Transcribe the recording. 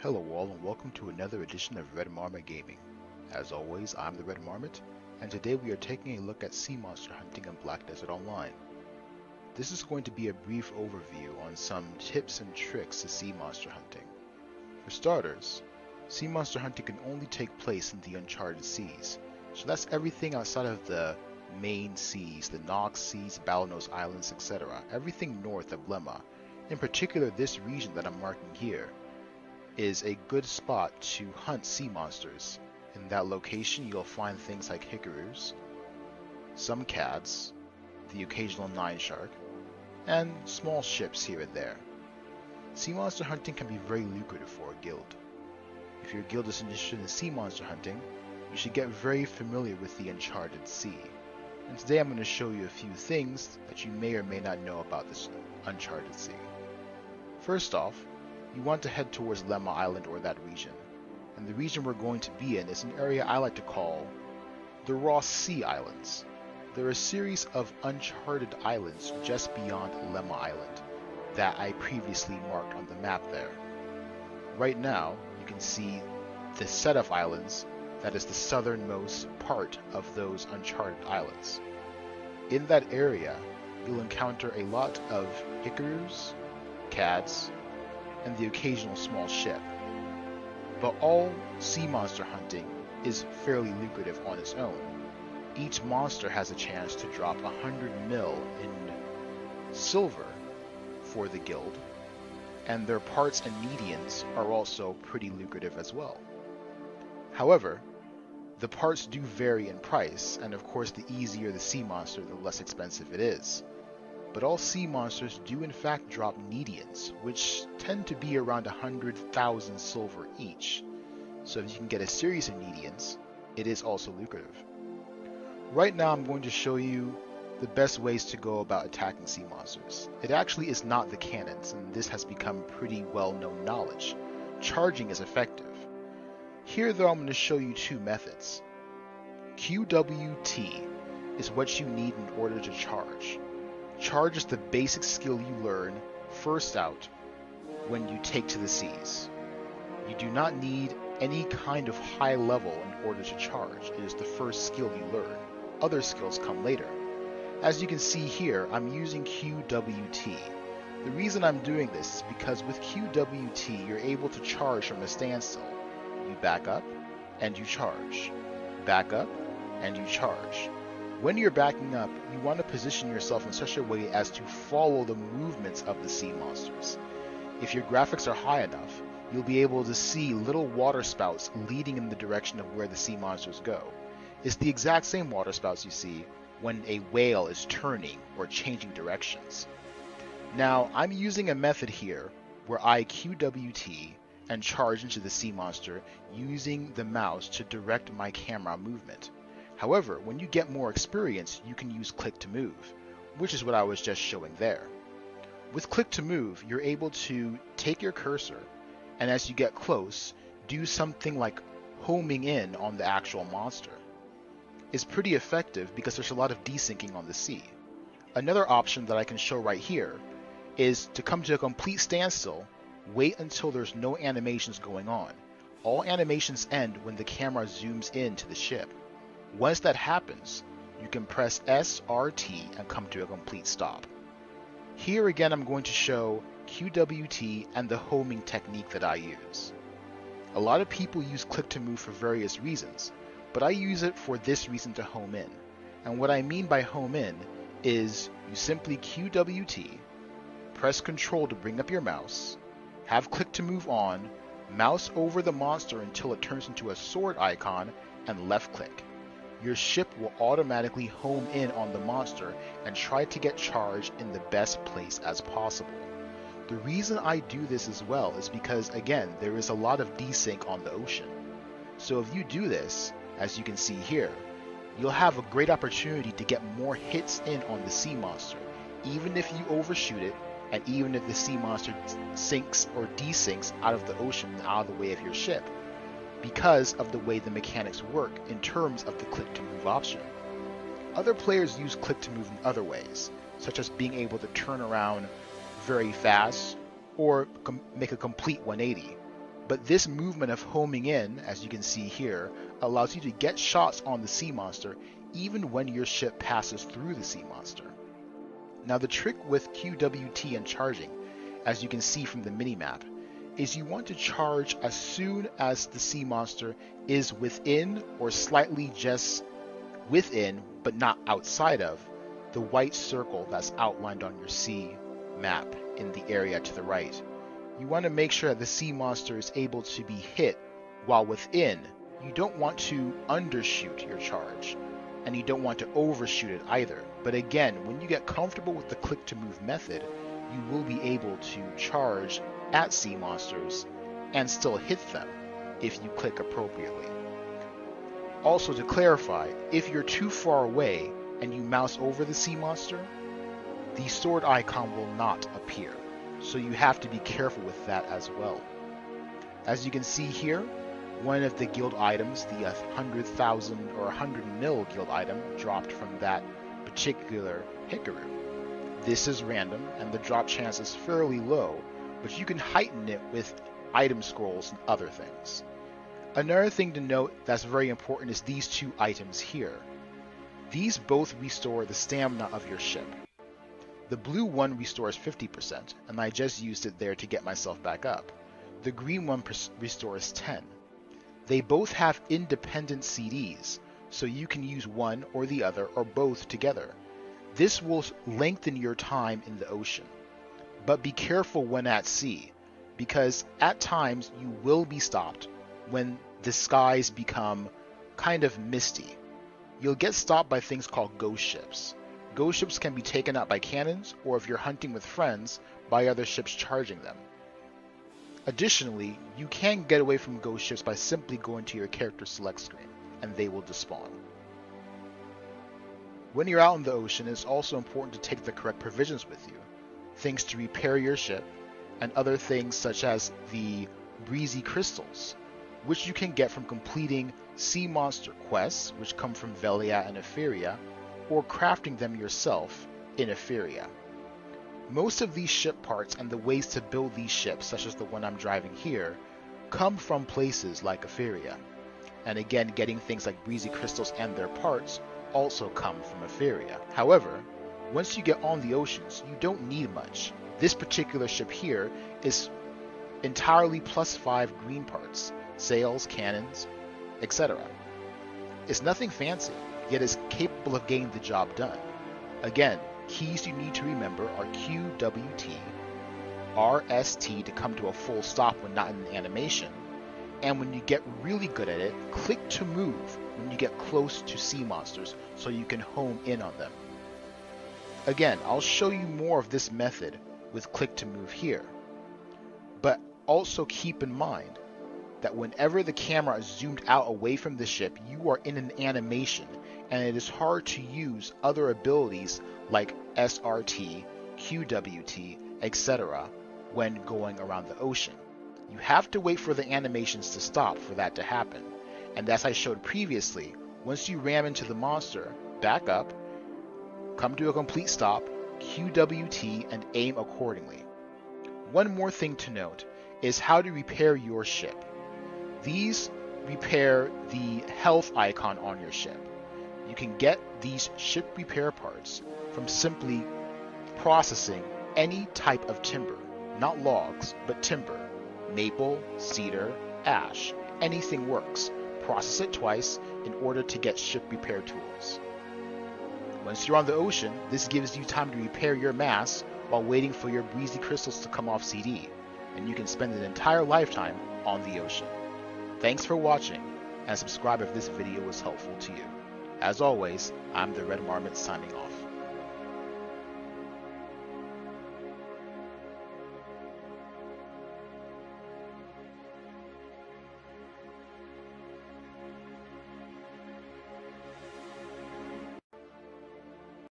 Hello all and welcome to another edition of Red Marmot Gaming. As always, I'm the Red Marmot, and today we are taking a look at sea monster hunting in Black Desert Online. This is going to be a brief overview on some tips and tricks to sea monster hunting. For starters, sea monster hunting can only take place in the uncharted seas, so that's everything outside of the main seas, the Nox Seas, Balenos Islands, etc. Everything north of Lema. In particular, this region that I'm marking here is a good spot to hunt sea monsters. In that location, you'll find things like hickaroos, some cads, the occasional Nineshark, and small ships here and there. Sea monster hunting can be very lucrative for a guild. If your guild is interested in sea monster hunting, you should get very familiar with the Uncharted Sea. And today I'm going to show you a few things that you may or may not know about this Uncharted Sea. First off, you want to head towards Lema Island or that region. And the region we're going to be in is an area I like to call the Ross Sea Islands. They're a series of uncharted islands just beyond Lema Island that I previously marked on the map there. Right now, you can see the set of islands that is the southernmost part of those uncharted islands. In that area, you'll encounter a lot of hickaroos, cads, and the occasional small ship. But all sea monster hunting is fairly lucrative on its own. Each monster has a chance to drop 100 mil in silver for the guild, and their parts and medians are also pretty lucrative as well. However, the parts do vary in price, and of course the easier the sea monster, the less expensive it is but all sea monsters do in fact drop Nedians, which tend to be around 100,000 silver each. So if you can get a series of Nedians, it is also lucrative. Right now I'm going to show you the best ways to go about attacking sea monsters. It actually is not the cannons, and this has become pretty well known knowledge. Charging is effective. Here though I'm going to show you two methods. QWT is what you need in order to charge. Charge is the basic skill you learn first out when you take to the seas. You do not need any kind of high level in order to charge. It is the first skill you learn. Other skills come later. As you can see here, I'm using QWT. The reason I'm doing this is because with QWT, you're able to charge from a standstill. You back up, and you charge. Back up, and you charge. When you're backing up, you want to position yourself in such a way as to follow the movements of the sea monsters. If your graphics are high enough, you'll be able to see little water spouts leading in the direction of where the sea monsters go. It's the exact same water spouts you see when a whale is turning or changing directions. Now, I'm using a method here where I QWT and charge into the sea monster using the mouse to direct my camera movement. However, when you get more experience, you can use click to move, which is what I was just showing there. With click to move, you're able to take your cursor, and as you get close, do something like homing in on the actual monster. It's pretty effective because there's a lot of desyncing on the sea. Another option that I can show right here is to come to a complete standstill, wait until there's no animations going on. All animations end when the camera zooms in to the ship. Once that happens, you can press SRT and come to a complete stop. Here again I'm going to show QWT and the homing technique that I use. A lot of people use click to move for various reasons, but I use it for this reason to home in. And what I mean by home in is you simply QWT, press control to bring up your mouse, have click to move on, mouse over the monster until it turns into a sword icon, and left click your ship will automatically home in on the monster and try to get charged in the best place as possible. The reason I do this as well is because, again, there is a lot of desync on the ocean. So if you do this, as you can see here, you'll have a great opportunity to get more hits in on the sea monster, even if you overshoot it, and even if the sea monster sinks or desyncs out of the ocean out of the way of your ship because of the way the mechanics work in terms of the click to move option. Other players use click to move in other ways, such as being able to turn around very fast or make a complete 180. But this movement of homing in, as you can see here, allows you to get shots on the sea monster even when your ship passes through the sea monster. Now the trick with QWT and charging, as you can see from the minimap, is you want to charge as soon as the sea monster is within or slightly just within but not outside of the white circle that's outlined on your sea map in the area to the right. You want to make sure that the sea monster is able to be hit while within. You don't want to undershoot your charge, and you don't want to overshoot it either. But again, when you get comfortable with the click to move method, you will be able to charge at sea monsters and still hit them if you click appropriately. Also to clarify, if you're too far away and you mouse over the sea monster, the sword icon will not appear. So you have to be careful with that as well. As you can see here, one of the guild items, the 100,000 or 100 mil guild item, dropped from that particular Hekaru. This is random, and the drop chance is fairly low, but you can heighten it with item scrolls and other things. Another thing to note that's very important is these two items here. These both restore the stamina of your ship. The blue one restores 50%, and I just used it there to get myself back up. The green one restores 10. They both have independent CDs, so you can use one or the other or both together. This will lengthen your time in the ocean. But be careful when at sea, because at times you will be stopped when the skies become kind of misty. You'll get stopped by things called ghost ships. Ghost ships can be taken out by cannons, or if you're hunting with friends, by other ships charging them. Additionally, you can get away from ghost ships by simply going to your character select screen, and they will despawn. When you're out in the ocean, it's also important to take the correct provisions with you. Things to repair your ship, and other things such as the breezy crystals, which you can get from completing sea monster quests, which come from Velia and Epheria, or crafting them yourself in Epheria. Most of these ship parts and the ways to build these ships, such as the one I'm driving here, come from places like Epheria. And again, getting things like breezy crystals and their parts also come from Epheria. However, once you get on the oceans, you don't need much. This particular ship here is entirely plus 5 green parts, sails, cannons, etc. It's nothing fancy, yet is capable of getting the job done. Again, keys you need to remember are QWT, RST to come to a full stop when not in animation, and when you get really good at it, click to move when you get close to sea monsters so you can home in on them. Again, I'll show you more of this method with click to move here. But also keep in mind that whenever the camera is zoomed out away from the ship, you are in an animation and it is hard to use other abilities like SRT, QWT, etc. when going around the ocean. You have to wait for the animations to stop for that to happen. And as I showed previously, once you ram into the monster, back up, come to a complete stop, QWT, and aim accordingly. One more thing to note is how to repair your ship. These repair the health icon on your ship. You can get these ship repair parts from simply processing any type of timber, not logs, but timber, maple, cedar, ash, anything works. Process it twice in order to get ship repair tools. Once you're on the ocean, this gives you time to repair your mass while waiting for your breezy crystals to come off CD, and you can spend an entire lifetime on the ocean. Thanks for watching, and subscribe if this video was helpful to you. As always, I'm the Red Marmot signing off.